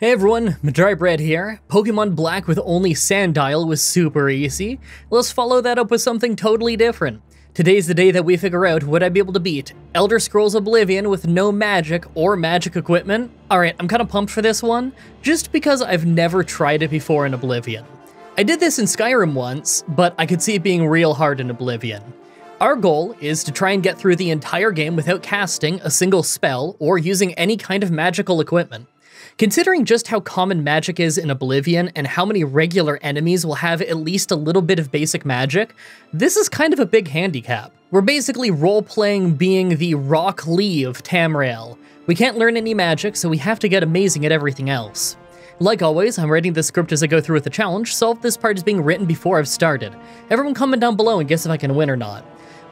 Hey everyone, Bread here. Pokemon Black with only Sandile was super easy. Let's follow that up with something totally different. Today's the day that we figure out would I be able to beat Elder Scrolls Oblivion with no magic or magic equipment? Alright, I'm kinda pumped for this one, just because I've never tried it before in Oblivion. I did this in Skyrim once, but I could see it being real hard in Oblivion. Our goal is to try and get through the entire game without casting a single spell or using any kind of magical equipment. Considering just how common magic is in Oblivion and how many regular enemies will have at least a little bit of basic magic, this is kind of a big handicap. We're basically role-playing being the Rock Lee of Tamriel. We can't learn any magic, so we have to get amazing at everything else. Like always, I'm writing the script as I go through with the challenge, so if this part is being written before I've started. Everyone comment down below and guess if I can win or not.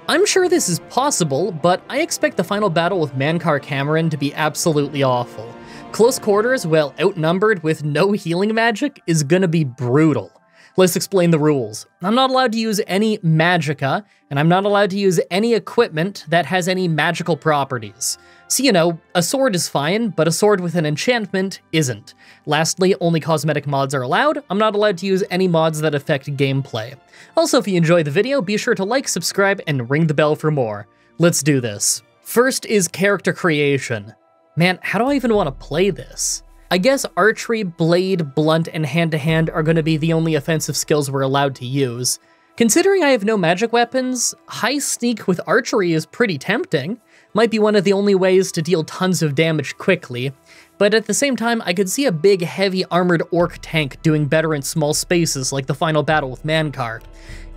I'm sure this is possible, but I expect the final battle with Mankar Camoran to be absolutely awful. Close quarters, while outnumbered with no healing magic, is gonna be brutal. Let's explain the rules. I'm not allowed to use any magicka, and I'm not allowed to use any equipment that has any magical properties. So, you know, a sword is fine, but a sword with an enchantment isn't. Lastly, only cosmetic mods are allowed. I'm not allowed to use any mods that affect gameplay. Also, if you enjoy the video, be sure to like, subscribe, and ring the bell for more. Let's do this. First is character creation. Man, how do I even want to play this? I guess archery, blade, blunt, and hand-to-hand -hand are going to be the only offensive skills we're allowed to use. Considering I have no magic weapons, high sneak with archery is pretty tempting. Might be one of the only ways to deal tons of damage quickly, but at the same time, I could see a big, heavy armored orc tank doing better in small spaces like the final battle with Mankar.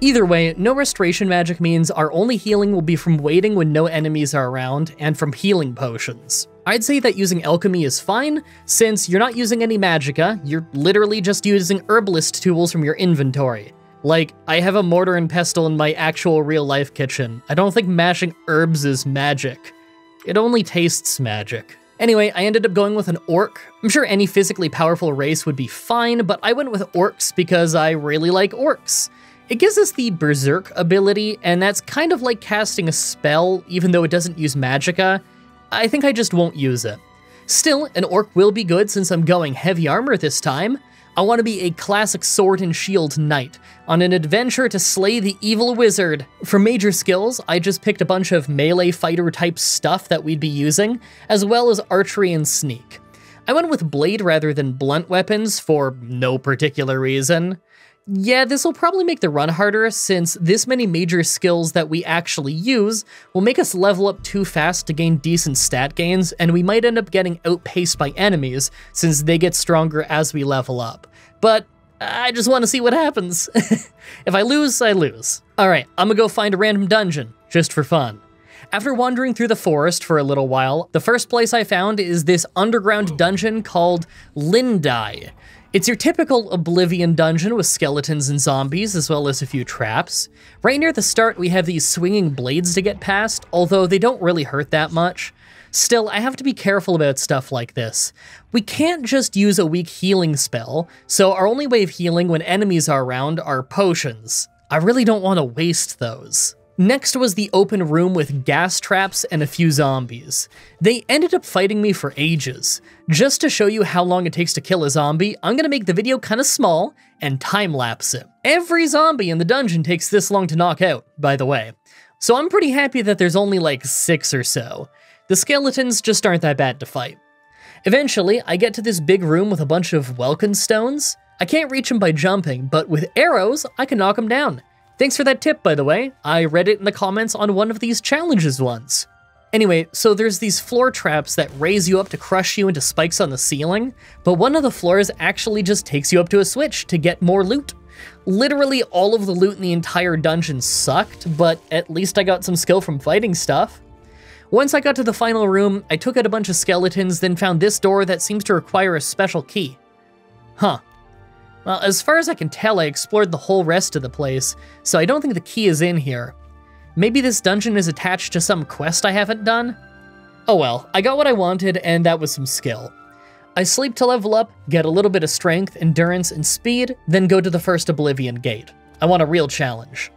Either way, no restoration magic means our only healing will be from waiting when no enemies are around, and from healing potions. I'd say that using alchemy is fine, since you're not using any magicka, you're literally just using herbalist tools from your inventory. Like, I have a mortar and pestle in my actual real-life kitchen. I don't think mashing herbs is magic. It only tastes magic. Anyway, I ended up going with an orc. I'm sure any physically powerful race would be fine, but I went with orcs because I really like orcs. It gives us the Berserk ability, and that's kind of like casting a spell, even though it doesn't use magicka. I think I just won't use it. Still, an orc will be good since I'm going heavy armor this time. I want to be a classic sword and shield knight, on an adventure to slay the evil wizard. For major skills, I just picked a bunch of melee fighter type stuff that we'd be using, as well as archery and sneak. I went with blade rather than blunt weapons for no particular reason. Yeah, this will probably make the run harder since this many major skills that we actually use will make us level up too fast to gain decent stat gains, and we might end up getting outpaced by enemies since they get stronger as we level up. But I just want to see what happens. if I lose, I lose. Alright, I'm gonna go find a random dungeon, just for fun. After wandering through the forest for a little while, the first place I found is this underground dungeon called Lindai. It's your typical Oblivion dungeon with skeletons and zombies, as well as a few traps. Right near the start, we have these swinging blades to get past, although they don't really hurt that much. Still, I have to be careful about stuff like this. We can't just use a weak healing spell, so our only way of healing when enemies are around are potions. I really don't want to waste those. Next was the open room with gas traps and a few zombies. They ended up fighting me for ages. Just to show you how long it takes to kill a zombie, I'm gonna make the video kinda small and time-lapse it. Every zombie in the dungeon takes this long to knock out, by the way. So I'm pretty happy that there's only like six or so. The skeletons just aren't that bad to fight. Eventually, I get to this big room with a bunch of Welkynd stones. I can't reach them by jumping, but with arrows, I can knock them down. Thanks for that tip, by the way. I read it in the comments on one of these challenges once. Anyway, so there's these floor traps that raise you up to crush you into spikes on the ceiling, but one of the floors actually just takes you up to a switch to get more loot. Literally all of the loot in the entire dungeon sucked, but at least I got some skill from fighting stuff. Once I got to the final room, I took out a bunch of skeletons, then found this door that seems to require a special key. Huh. Well, as far as I can tell, I explored the whole rest of the place, so I don't think the key is in here. Maybe this dungeon is attached to some quest I haven't done? Oh well, I got what I wanted, and that was some skill. I sleep to level up, get a little bit of strength, endurance, and speed, then go to the first Oblivion gate. I want a real challenge.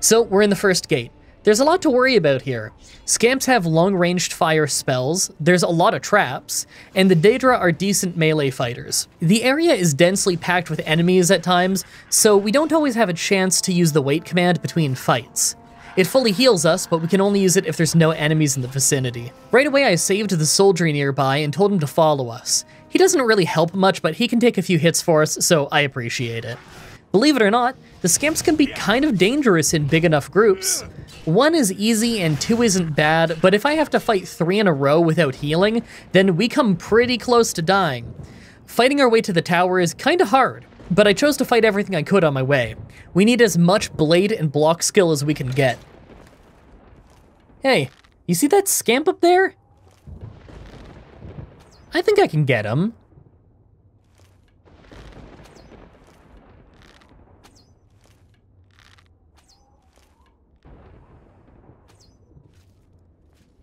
So we're in the first gate. There's a lot to worry about here. Scamps have long-ranged fire spells, there's a lot of traps, and the Daedra are decent melee fighters. The area is densely packed with enemies at times, so we don't always have a chance to use the wait command between fights. It fully heals us, but we can only use it if there's no enemies in the vicinity. Right away I saved the soldier nearby and told him to follow us. He doesn't really help much, but he can take a few hits for us, so I appreciate it. Believe it or not, the scamps can be kind of dangerous in big enough groups. One is easy and two isn't bad, but if I have to fight three in a row without healing, then we come pretty close to dying. Fighting our way to the tower is kinda hard, but I chose to fight everything I could on my way. We need as much blade and block skill as we can get. Hey, you see that scamp up there? I think I can get him.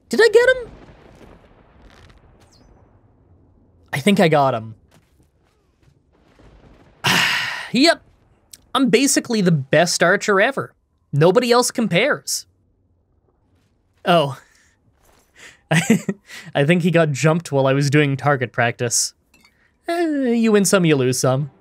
Did I get him? I think I got him. yep. I'm basically the best archer ever. Nobody else compares. Oh. I think he got jumped while I was doing target practice. Eh, you win some, you lose some.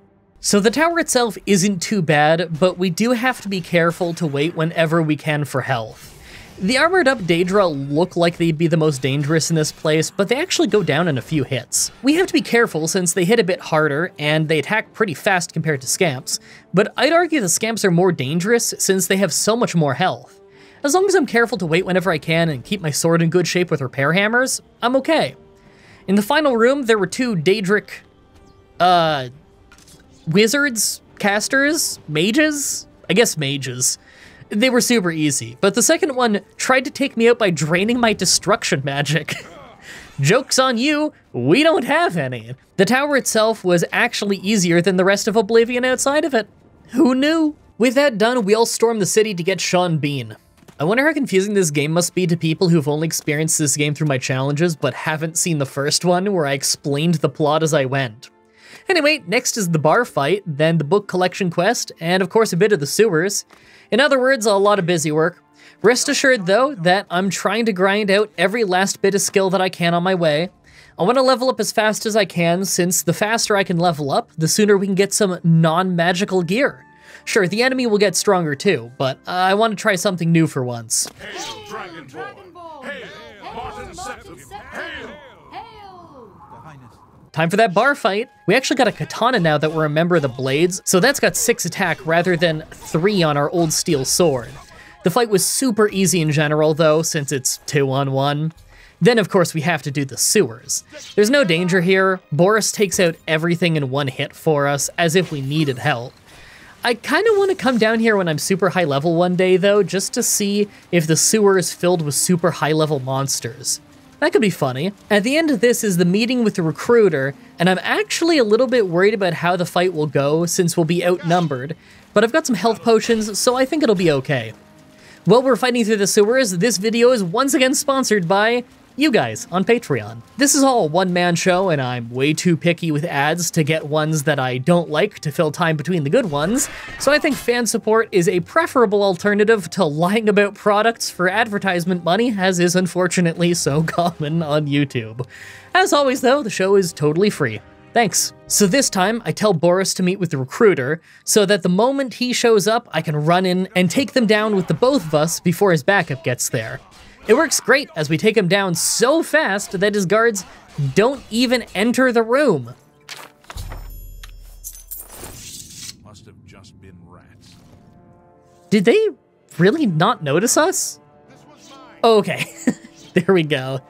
So the tower itself isn't too bad, but we do have to be careful to wait whenever we can for health. The armored up Daedra look like they'd be the most dangerous in this place, but they actually go down in a few hits. We have to be careful since they hit a bit harder and they attack pretty fast compared to Scamps, but I'd argue the Scamps are more dangerous since they have so much more health. As long as I'm careful to wait whenever I can and keep my sword in good shape with repair hammers, I'm okay. In the final room, there were two Daedric, uh, wizards, casters, mages? I guess mages. They were super easy, but the second one tried to take me out by draining my destruction magic. Joke's on you, we don't have any. The tower itself was actually easier than the rest of Oblivion outside of it. Who knew? With that done, we all storm the city to get Sean Bean. I wonder how confusing this game must be to people who've only experienced this game through my challenges but haven't seen the first one where I explained the plot as I went. Anyway, next is the bar fight, then the book collection quest, and of course a bit of the sewers. In other words, a lot of busy work. Rest assured, though, that I'm trying to grind out every last bit of skill that I can on my way. I want to level up as fast as I can, since the faster I can level up, the sooner we can get some non-magical gear. Sure, the enemy will get stronger too, but uh, I want to try something new for once. Hail, Dragonborn! Hail, Martin Hail! Time for that bar fight. We actually got a katana now that we're a member of the Blades, so that's got 6 attack rather than 3 on our old steel sword. The fight was super easy in general though, since it's 2 on 1. Then of course we have to do the sewers. There's no danger here, Baurus takes out everything in one hit for us, as if we needed help. I kind of want to come down here when I'm super high level one day though, just to see if the sewer is filled with super high level monsters. That could be funny. At the end of this is the meeting with the recruiter, and I'm actually a little bit worried about how the fight will go since we'll be outnumbered, but I've got some health potions, so I think it'll be okay. While we're fighting through the sewers, this video is once again sponsored by you guys on Patreon. This is all a one-man show, and I'm way too picky with ads to get ones that I don't like to fill time between the good ones, so I think fan support is a preferable alternative to lying about products for advertisement money, as is unfortunately so common on YouTube. As always though, the show is totally free. Thanks. So this time, I tell Baurus to meet with the recruiter, so that the moment he shows up, I can run in and take them down with the both of us before his backup gets there. It works great as we take him down so fast that his guards don't even enter the room. Must have just been rats. Did they really not notice us? Okay, there we go.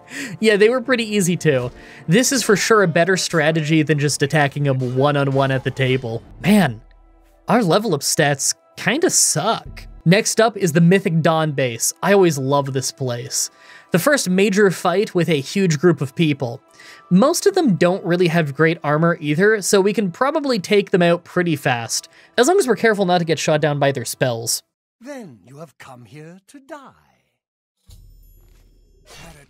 Yeah, they were pretty easy too. This is for sure a better strategy than just attacking them one-on-one -on -one at the table. Man, our level up stats kinda suck. Next up is the Mythic Dawn base. I always love this place. The first major fight with a huge group of people. Most of them don't really have great armor either, so we can probably take them out pretty fast, as long as we're careful not to get shot down by their spells. Then you have come here to die.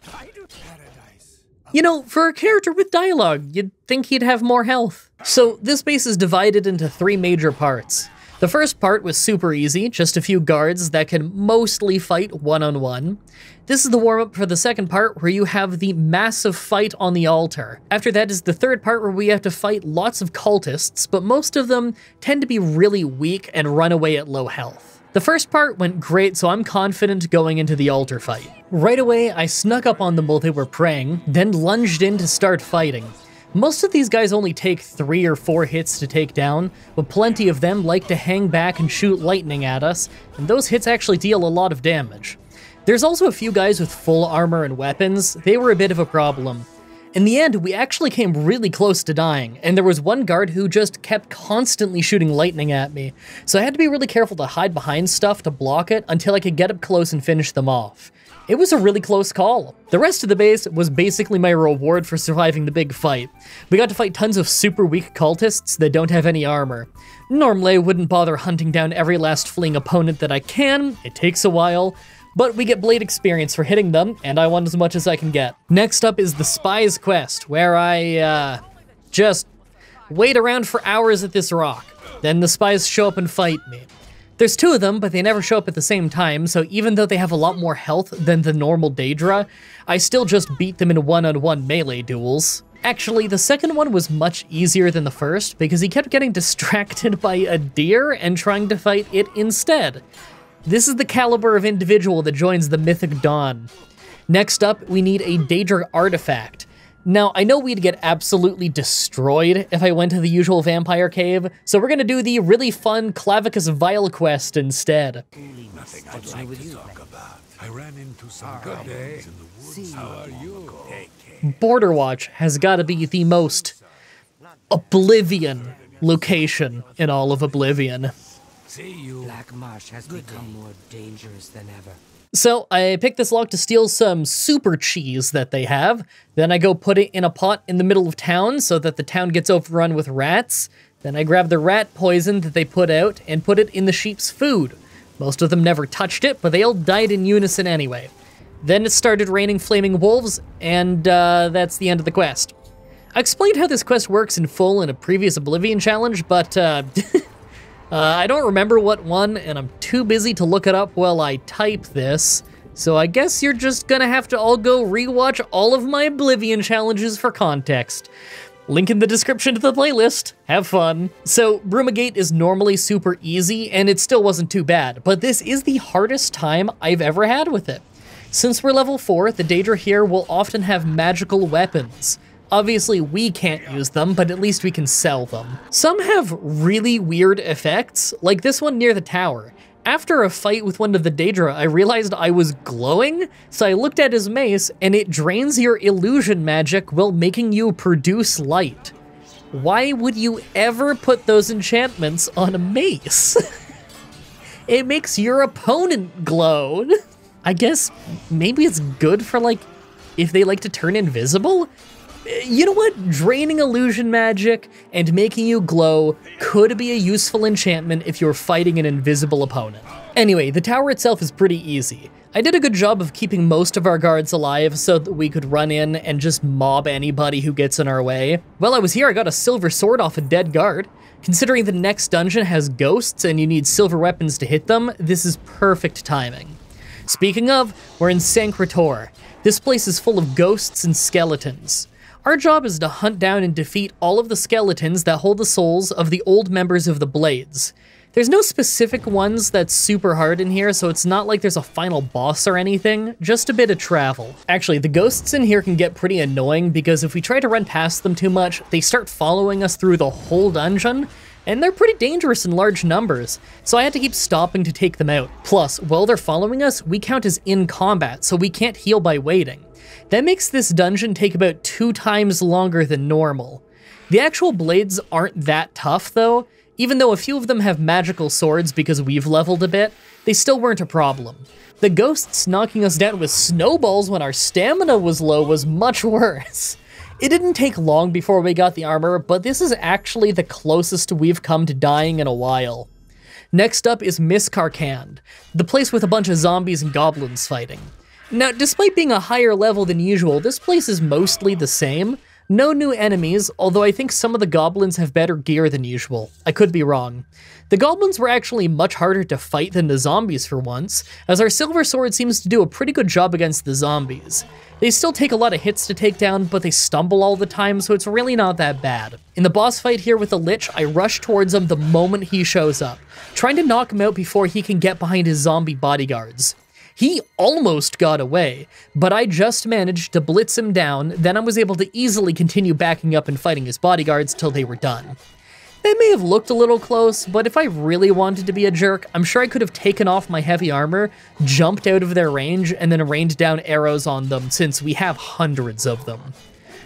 Paradise. You know, for a character with dialogue, you'd think he'd have more health. So this base is divided into three major parts. The first part was super easy, just a few guards that can mostly fight one-on-one. This is the warm-up for the second part where you have the massive fight on the altar. After that is the third part where we have to fight lots of cultists, but most of them tend to be really weak and run away at low health. The first part went great, so I'm confident going into the altar fight. Right away, I snuck up on them while they were praying, then lunged in to start fighting. Most of these guys only take three or four hits to take down, but plenty of them like to hang back and shoot lightning at us, and those hits actually deal a lot of damage. There's also a few guys with full armor and weapons, they were a bit of a problem. In the end, we actually came really close to dying, and there was one guard who just kept constantly shooting lightning at me, so I had to be really careful to hide behind stuff to block it until I could get up close and finish them off. It was a really close call. The rest of the base was basically my reward for surviving the big fight. We got to fight tons of super weak cultists that don't have any armor. Normally I wouldn't bother hunting down every last fleeing opponent that I can, it takes a while, but we get blade experience for hitting them, and I want as much as I can get. Next up is the Spy's Quest, where I, uh, just wait around for hours at this rock. Then the spies show up and fight me. There's two of them, but they never show up at the same time, so even though they have a lot more health than the normal Daedra, I still just beat them in one-on-one -on -one melee duels. Actually, the second one was much easier than the first, because he kept getting distracted by a deer and trying to fight it instead. This is the caliber of individual that joins the Mythic Dawn. Next up, we need a Daedra artifact. Now, I know we'd get absolutely destroyed if I went to the usual vampire cave, so we're gonna do the really fun Clavicus Vile quest instead. Nothing I'd like to talk about. I ran into some good day. in the woods. How are you? Border Watch has gotta be the most Oblivion location in all of Oblivion. Black Marsh has become more dangerous than ever. So I pick this lock to steal some super cheese that they have. Then I go put it in a pot in the middle of town so that the town gets overrun with rats. Then I grab the rat poison that they put out and put it in the sheep's food. Most of them never touched it, but they all died in unison anyway. Then it started raining flaming wolves, and uh, that's the end of the quest. I explained how this quest works in full in a previous Oblivion challenge, but uh, Uh, I don't remember what one, and I'm too busy to look it up while I type this. So I guess you're just gonna have to all go rewatch all of my Oblivion challenges for context. Link in the description to the playlist. Have fun. So, Brumagate is normally super easy, and it still wasn't too bad, but this is the hardest time I've ever had with it. Since we're level 4, the Daedra here will often have magical weapons. Obviously, we can't use them, but at least we can sell them. Some have really weird effects, like this one near the tower. After a fight with one of the Daedra, I realized I was glowing, so I looked at his mace, and it drains your illusion magic while making you produce light. Why would you ever put those enchantments on a mace? it makes your opponent glow. I guess maybe it's good for like, if they like to turn invisible? You know what? Draining illusion magic and making you glow could be a useful enchantment if you're fighting an invisible opponent. Anyway, the tower itself is pretty easy. I did a good job of keeping most of our guards alive so that we could run in and just mob anybody who gets in our way. While I was here, I got a silver sword off a dead guard. Considering the next dungeon has ghosts and you need silver weapons to hit them, this is perfect timing. Speaking of, we're in Sancre Tor. This place is full of ghosts and skeletons. Our job is to hunt down and defeat all of the skeletons that hold the souls of the old members of the Blades. There's no specific ones that's super hard in here, so it's not like there's a final boss or anything, just a bit of travel. Actually, the ghosts in here can get pretty annoying because if we try to run past them too much, they start following us through the whole dungeon, and they're pretty dangerous in large numbers, so I had to keep stopping to take them out. Plus, while they're following us, we count as in combat, so we can't heal by waiting. That makes this dungeon take about two times longer than normal. The actual blades aren't that tough though, even though a few of them have magical swords because we've leveled a bit, they still weren't a problem. The ghosts knocking us down with snowballs when our stamina was low was much worse. It didn't take long before we got the armor, but this is actually the closest we've come to dying in a while. Next up is Miscarcand, the place with a bunch of zombies and goblins fighting. Now, despite being a higher level than usual, this place is mostly the same, No new enemies, although I think some of the goblins have better gear than usual. I could be wrong. The goblins were actually much harder to fight than the zombies for once, as our silver sword seems to do a pretty good job against the zombies. They still take a lot of hits to take down, but they stumble all the time, so it's really not that bad. In the boss fight here with the Lich, I rush towards him the moment he shows up, trying to knock him out before he can get behind his zombie bodyguards. He almost got away, but I just managed to blitz him down, then I was able to easily continue backing up and fighting his bodyguards till they were done. They may have looked a little close, but if I really wanted to be a jerk, I'm sure I could have taken off my heavy armor, jumped out of their range, and then rained down arrows on them since we have hundreds of them.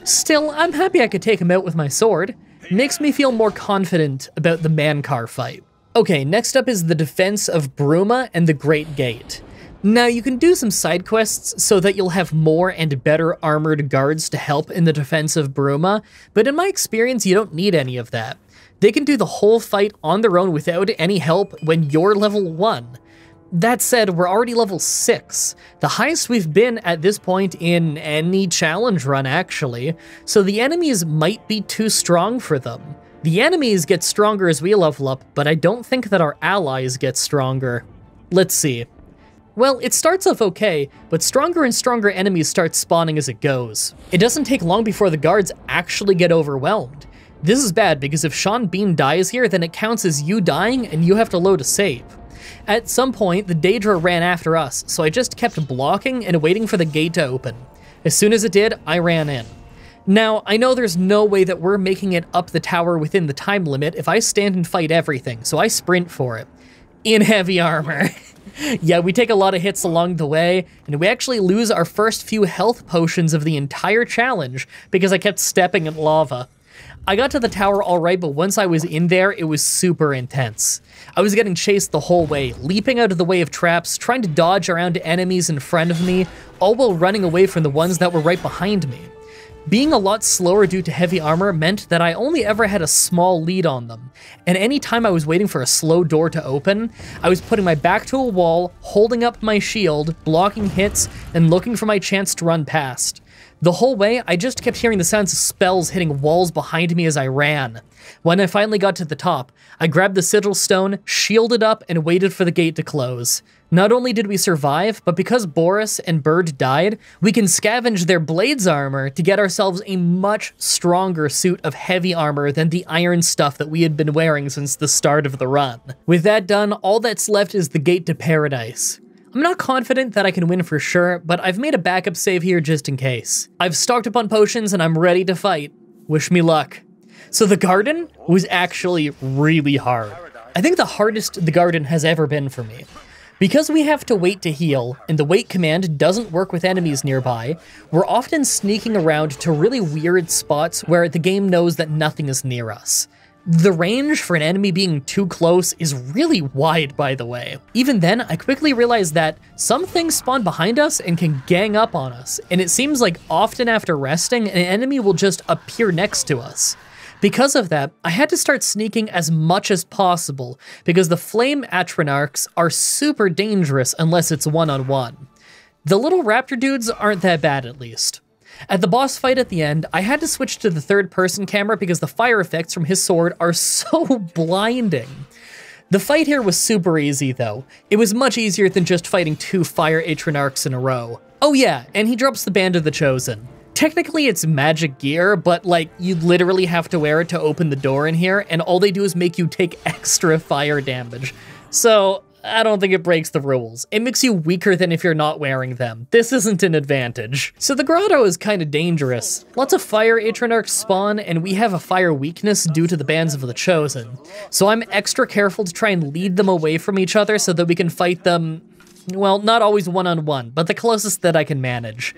Still, I'm happy I could take him out with my sword. Makes me feel more confident about the Mankar fight. Okay, next up is the defense of Bruma and the Great Gate. Now, you can do some side quests so that you'll have more and better armored guards to help in the defense of Bruma, but in my experience, you don't need any of that. They can do the whole fight on their own without any help when you're level 1. That said, we're already level 6, the highest we've been at this point in any challenge run actually, so the enemies might be too strong for them. The enemies get stronger as we level up, but I don't think that our allies get stronger. Let's see. Well, it starts off okay, but stronger and stronger enemies start spawning as it goes. It doesn't take long before the guards actually get overwhelmed. This is bad because if Sean Bean dies here, then it counts as you dying and you have to load a save. At some point, the Daedra ran after us, so I just kept blocking and waiting for the gate to open. As soon as it did, I ran in. Now, I know there's no way that we're making it up the tower within the time limit if I stand and fight everything, so I sprint for it. In heavy armor. yeah, we take a lot of hits along the way, and we actually lose our first few health potions of the entire challenge because I kept stepping in lava. I got to the tower alright, but once I was in there, it was super intense. I was getting chased the whole way, leaping out of the way of traps, trying to dodge around enemies in front of me, all while running away from the ones that were right behind me. Being a lot slower due to heavy armor meant that I only ever had a small lead on them, and any time I was waiting for a slow door to open, I was putting my back to a wall, holding up my shield, blocking hits, and looking for my chance to run past. The whole way, I just kept hearing the sounds of spells hitting walls behind me as I ran. When I finally got to the top, I grabbed the sigil stone, shielded up, and waited for the gate to close. Not only did we survive, but because Baurus and Burd died, we can scavenge their blades armor to get ourselves a much stronger suit of heavy armor than the iron stuff that we had been wearing since the start of the run. With that done, all that's left is the gate to paradise. I'm not confident that I can win for sure, but I've made a backup save here just in case. I've stocked up on potions and I'm ready to fight. Wish me luck. So the garden was actually really hard. I think the hardest the garden has ever been for me. Because we have to wait to heal, and the wait command doesn't work with enemies nearby, we're often sneaking around to really weird spots where the game knows that nothing is near us. The range for an enemy being too close is really wide, by the way. Even then, I quickly realized that some things spawn behind us and can gang up on us, and it seems like often after resting, an enemy will just appear next to us. Because of that, I had to start sneaking as much as possible, because the Flame Atronachs are super dangerous unless it's one-on-one. -on -one. The little raptor dudes aren't that bad at least. At the boss fight at the end, I had to switch to the third person camera because the fire effects from his sword are so blinding. The fight here was super easy though. It was much easier than just fighting two fire Atronachs in a row. Oh yeah, and he drops the Band of the Chosen. Technically it's magic gear, but like you literally have to wear it to open the door in here, and all they do is make you take extra fire damage. So I don't think it breaks the rules. It makes you weaker than if you're not wearing them. This isn't an advantage. So the grotto is kind of dangerous. Lots of fire Atronachs spawn, and we have a fire weakness due to the bands of the Chosen. So I'm extra careful to try and lead them away from each other so that we can fight them well, not always one-on-one, -on -one, but the closest that I can manage.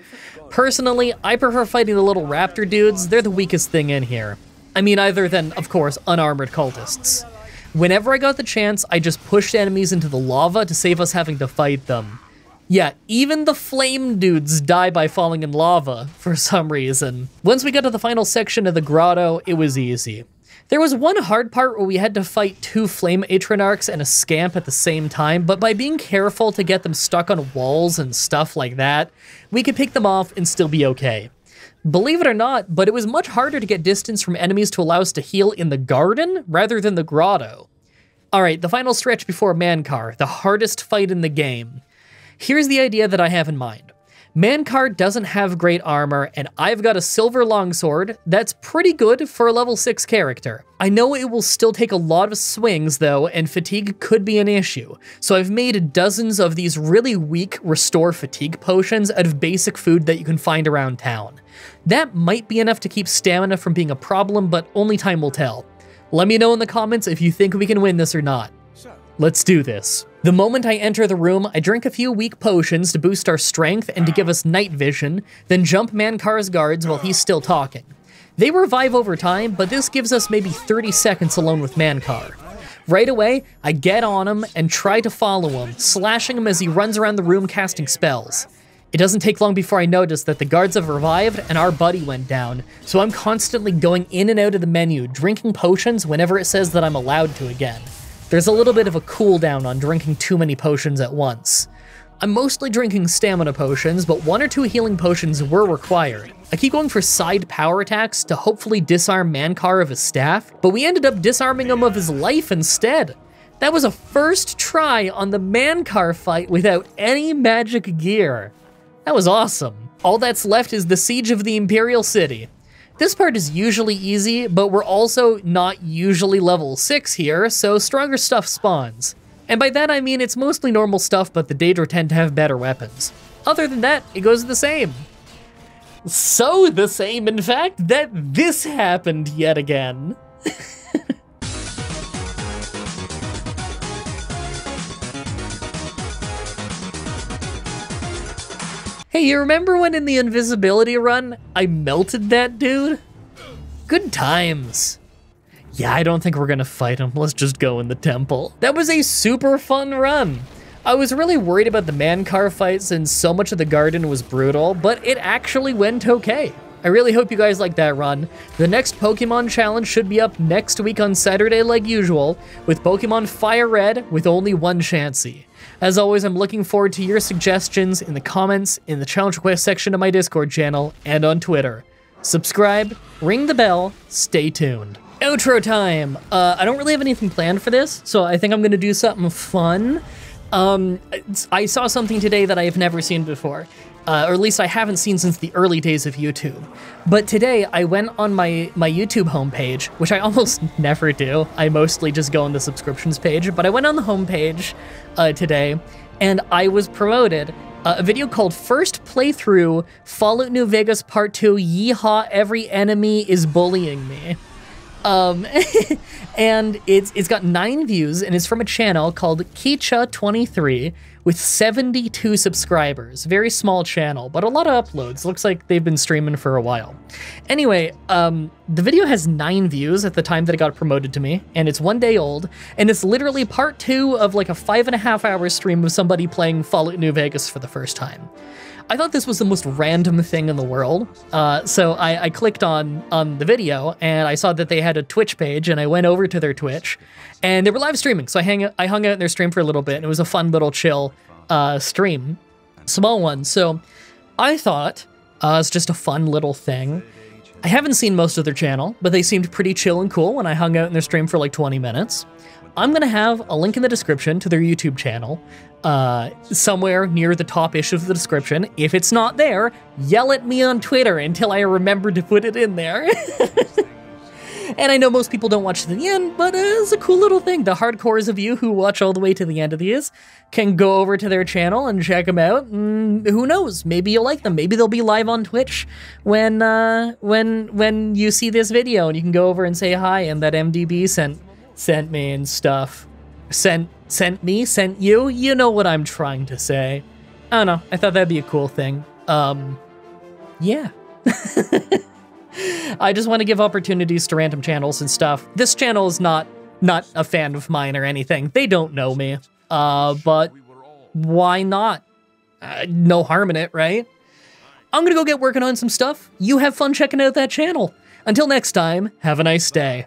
Personally, I prefer fighting the little raptor dudes, they're the weakest thing in here. I mean, other than, of course, unarmored cultists. Whenever I got the chance, I just pushed enemies into the lava to save us having to fight them. Yeah, even the flame dudes die by falling in lava, for some reason. Once we got to the final section of the grotto, it was easy. There was one hard part where we had to fight two flame atronachs and a scamp at the same time, but by being careful to get them stuck on walls and stuff like that, we could pick them off and still be okay. Believe it or not, but it was much harder to get distance from enemies to allow us to heal in the garden rather than the grotto. Alright, the final stretch before Mankar, the hardest fight in the game. Here's the idea that I have in mind. Mankar doesn't have great armor, and I've got a silver longsword that's pretty good for a level 6 character. I know it will still take a lot of swings though, and fatigue could be an issue, so I've made dozens of these really weak restore fatigue potions out of basic food that you can find around town. That might be enough to keep stamina from being a problem, but only time will tell. Let me know in the comments if you think we can win this or not. Let's do this. The moment I enter the room, I drink a few weak potions to boost our strength and to give us night vision, then jump Mankar's guards while he's still talking. They revive over time, but this gives us maybe 30 seconds alone with Mankar. Right away, I get on him and try to follow him, slashing him as he runs around the room casting spells. It doesn't take long before I notice that the guards have revived and our buddy went down, so I'm constantly going in and out of the menu, drinking potions whenever it says that I'm allowed to again. There's a little bit of a cooldown on drinking too many potions at once. I'm mostly drinking stamina potions, but one or two healing potions were required. I keep going for side power attacks to hopefully disarm Mankar of his staff, but we ended up disarming him of his life instead. That was a first try on the Mankar fight without any magic gear. That was awesome. All that's left is the Siege of the Imperial City. This part is usually easy, but we're also not usually level 6 here, so stronger stuff spawns. And by that I mean it's mostly normal stuff, but the Daedra tend to have better weapons. Other than that, it goes the same. So the same, in fact, that this happened yet again. Hey, you remember when in the invisibility run, I melted that dude? Good times. Yeah, I don't think we're gonna fight him. Let's just go in the temple. That was a super fun run. I was really worried about the Mankar fight since so much of the garden was brutal, but it actually went okay. I really hope you guys like that run. The next Pokemon challenge should be up next week on Saturday like usual, with Pokemon Fire Red with only one Chansey. As always, I'm looking forward to your suggestions in the comments, in the challenge request section of my Discord channel, and on Twitter. Subscribe, ring the bell, stay tuned. Outro time! Uh, I don't really have anything planned for this, so I think I'm gonna do something fun. Um, I saw something today that I have never seen before uh, or at least I haven't seen since the early days of YouTube. But today I went on my, my YouTube homepage, which I almost never do. I mostly just go on the subscriptions page, but I went on the homepage uh, today and I was promoted uh, a video called First Playthrough Fallout New Vegas Part 2 Yeehaw Every Enemy is Bullying Me. Um, and it's it's got nine views and it's from a channel called Kiicha23 with 72 subscribers. Very small channel, but a lot of uploads. Looks like they've been streaming for a while. Anyway, um, the video has nine views at the time that it got promoted to me, and it's one day old, and it's literally part two of like a five and a half hour stream of somebody playing Fallout New Vegas for the first time. I thought this was the most random thing in the world. Uh, so I, I, clicked on on the video and I saw that they had a Twitch page, and I went over to their Twitch, and they were live streaming. So I hang I hung out in their stream for a little bit, and it was a fun little chill uh, stream, small one. So I thought uh, it's just a fun little thing. I haven't seen most of their channel, but they seemed pretty chill and cool when I hung out in their stream for like 20 minutes. I'm gonna have a link in the description to their YouTube channel, uh, somewhere near the top ish of the description. If it's not there, yell at me on Twitter until I remember to put it in there. and I know most people don't watch to the end, but uh, it's a cool little thing. The hardcores of you who watch all the way to the end of these can go over to their channel and check them out. And who knows? Maybe you'll like them. Maybe they'll be live on Twitch when uh, when when you see this video, and you can go over and say hi. And that MDB sent sent me and stuff. Sent sent me, sent you. You know what I'm trying to say. I don't know. I thought that'd be a cool thing. Um, yeah. I just want to give opportunities to random channels and stuff. This channel is not not a fan of mine or anything. They don't know me. Uh, but why not? Uh, no harm in it, right? I'm gonna go get working on some stuff. You have fun checking out that channel. Until next time, have a nice day.